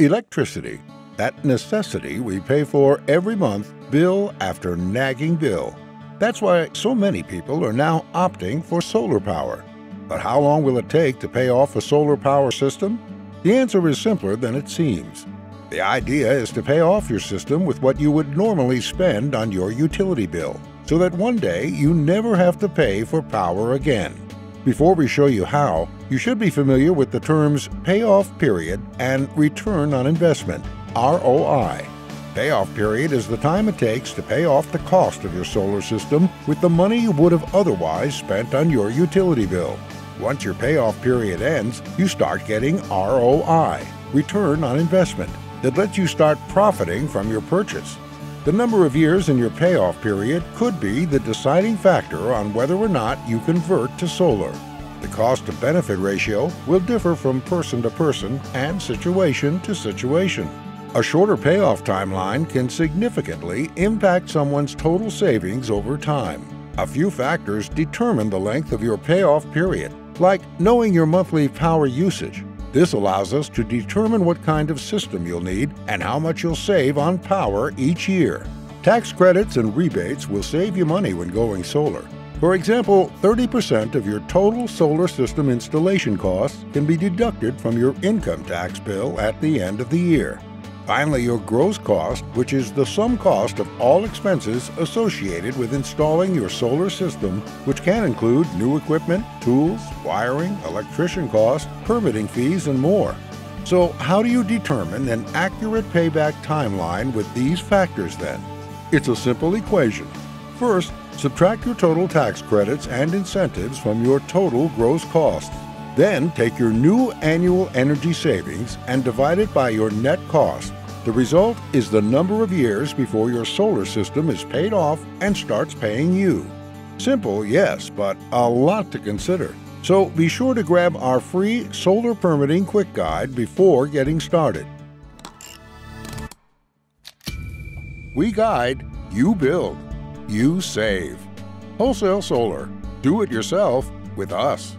Electricity, that necessity we pay for every month, bill after nagging bill. That's why so many people are now opting for solar power. But how long will it take to pay off a solar power system? The answer is simpler than it seems. The idea is to pay off your system with what you would normally spend on your utility bill, so that one day you never have to pay for power again. Before we show you how, you should be familiar with the terms payoff period and return on investment, ROI. Payoff period is the time it takes to pay off the cost of your solar system with the money you would have otherwise spent on your utility bill. Once your payoff period ends, you start getting ROI, return on investment, that lets you start profiting from your purchase. The number of years in your payoff period could be the deciding factor on whether or not you convert to solar. The cost to benefit ratio will differ from person to person and situation to situation. A shorter payoff timeline can significantly impact someone's total savings over time. A few factors determine the length of your payoff period, like knowing your monthly power usage, this allows us to determine what kind of system you'll need and how much you'll save on power each year. Tax credits and rebates will save you money when going solar. For example, 30% of your total solar system installation costs can be deducted from your income tax bill at the end of the year. Finally, your gross cost, which is the sum cost of all expenses associated with installing your solar system, which can include new equipment, tools, wiring, electrician costs, permitting fees, and more. So, how do you determine an accurate payback timeline with these factors then? It's a simple equation. First, subtract your total tax credits and incentives from your total gross cost. Then take your new annual energy savings and divide it by your net cost the result is the number of years before your solar system is paid off and starts paying you. Simple, yes, but a lot to consider. So be sure to grab our free Solar Permitting Quick Guide before getting started. We guide, you build, you save. Wholesale Solar. Do it yourself with us.